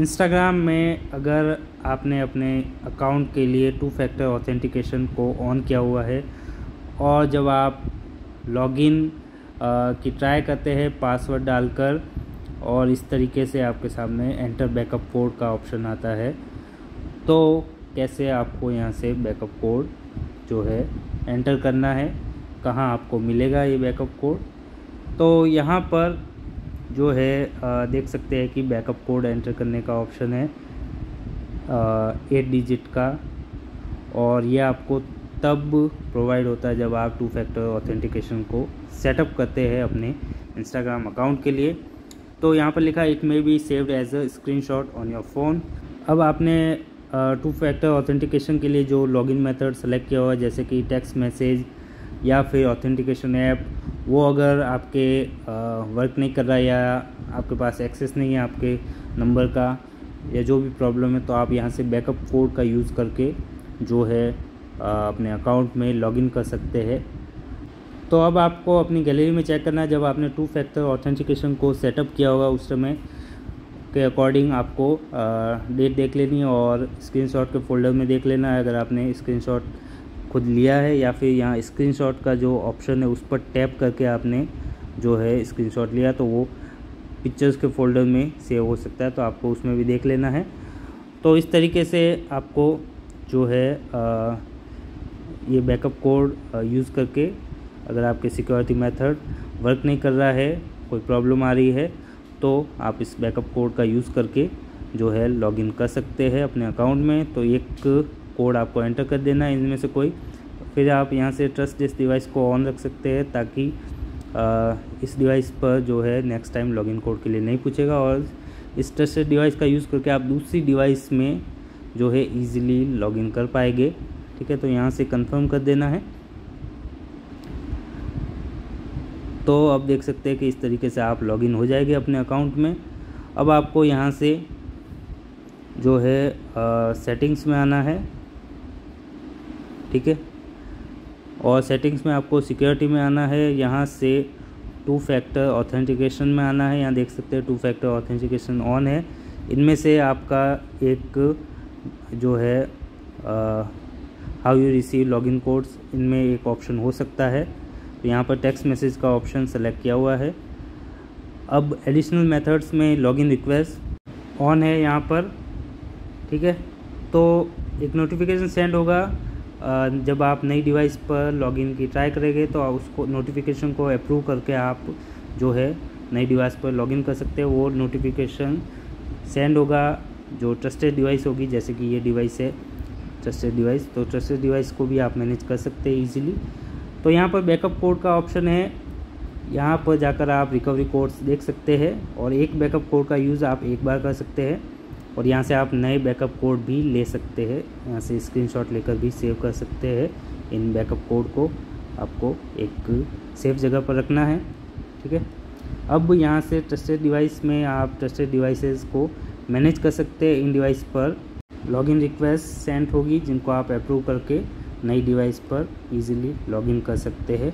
Instagram में अगर आपने अपने अकाउंट के लिए टू फैक्टर ऑथेंटिकेशन को ऑन किया हुआ है, और जब आप लॉगिन की ट्राई करते हैं पासवर्ड डालकर, और इस तरीके से आपके सामने एंटर बैकअप कोड का ऑप्शन आता है तो कैसे आपको यहाँ से बैकअप कोड जो है एंटर करना है, कहाँ आपको मिलेगा ये बैकअप कोड तो यहाँ पर जो है देख सकते हैं कि बैकअप कोड एंटर करने का ऑप्शन है एट डिजिट का। और ये आपको तब प्रोवाइड होता है जब आप टू फैक्टर ऑथेंटिकेशन को सेटअप करते हैं अपने इंस्टाग्राम अकाउंट के लिए। तो यहाँ पर लिखा it may be saved as a screenshot on your phone अब आपने टू फैक्टर ऑथेंटिकेशन के लिए जो लॉगिन मेथड सेलेक्ट किया हुआ जैसे कि टेक्स्ट मैसेज या फिर ऑथेंटिकेशन ऐप वो अगर आपके वर्क नहीं कर रहा है या आपके पास एक्सेस नहीं है आपके नंबर का, या जो भी प्रॉब्लम है तो आप यहाँ से बैकअप कोड का यूज़ करके जो है अपने अकाउंट में लॉगिन कर सकते हैं। तो अब आपको अपनी गैलरी में चेक करना है। जब आपने टू फैक्टर ऑथेंटिकेशन को सेटअप किया होगा उस समय, के अकॉर्डिंग आपको डेट देख लेनी है और स्क्रीनशॉट के फोल्डर में देख लेना है। अगर आपने स्क्रीनशॉट खुद लिया है या फिर यहाँ स्क्रीनशॉट का जो ऑप्शन है उस पर टैप करके आपने जो है स्क्रीनशॉट लिया तो वो पिक्चर्स के फोल्डर में सेव हो सकता है तो आपको उसमें भी देख लेना है। तो इस तरीके से आपको जो है आ, ये बैकअप कोड यूज़ करके अगर आपके सिक्योरिटी मेथड वर्क नहीं कर रहा है कोई प्रॉब्लम आ रही है तो आप इस बैकअप कोड का यूज़ करके जो है लॉगिन कर सकते हैं अपने अकाउंट में। तो एक कोड आपको एंटर कर देना है इनमें से कोई। फिर आप यहाँ से ट्रस्ट दिस डिवाइस को ऑन रख सकते हैं ताकि आ, इस डिवाइस पर जो है नेक्स्ट टाइम लॉगिन कोड के लिए नहीं पूछेगा। और इस ट्रस्टेड डिवाइस का यूज़ करके आप दूसरी डिवाइस में जो है ईजिली लॉगिन कर पाएँगे। ठीक है तो यहाँ से कंफर्म कर देना है। तो अब देख सकते हैं कि इस तरीके से आप लॉगिन हो जाएँगे अपने अकाउंट में। अब आपको यहाँ से जो है आ, सेटिंग्स में आना है। ठीक है? और सेटिंग्स में आपको सिक्योरिटी में आना है, यहाँ से टू फैक्टर ऑथेंटिकेशन में आना है, यहाँ देख सकते हैं टू फैक्टर ऑथेंटिकेशन ऑन है। इनमें से आपका एक जो है how you receive login codes इनमें एक ऑप्शन हो सकता है। तो यहाँ पर टेक्स्ट मैसेज का ऑप्शन सेलेक्ट किया हुआ है। अब एडिशनल मेथड्स में लॉगिन रिक्वेस्ट ऑन है यहाँ पर, ठीक है? तो एक नोटिफिकेशन सेंड होगा जब आप नई डिवाइस पर लॉगिन की ट्राई करेंगे तो उसको नोटिफिकेशन को अप्रूव करके आप जो है नई डिवाइस पर लॉगिन कर सकते हैं। वो नोटिफिकेशन सेंड होगा, जो ट्रस्टेड डिवाइस होगी, जैसे कि ये डिवाइस है ट्रस्टेड डिवाइस तो ट्रस्टेड डिवाइस को भी आप मैनेज कर सकते हैं इजीली तो यहाँ पर बैकअप कोड का ऑप्शन है। यहाँ पर जाकर आप रिकवरी कोड्स देख सकते हैं और एक बैकअप कोड का यूज़ आप एक बार कर सकते हैं। और यहाँ से आप नए बैकअप कोड भी ले सकते हैं। यहाँ से स्क्रीनशॉट लेकर भी सेव कर सकते हैं। इन बैकअप कोड को आपको एक सेफ़ जगह पर रखना है, ठीक है? अब यहाँ से ट्रस्टेड डिवाइस में आप ट्रस्टेड डिवाइसेस को मैनेज कर सकते हैं। इन डिवाइस पर लॉगिन रिक्वेस्ट सेंड होगी, जिनको आप अप्रूव करके नई डिवाइस पर इजीली लॉगिन कर सकते हैं।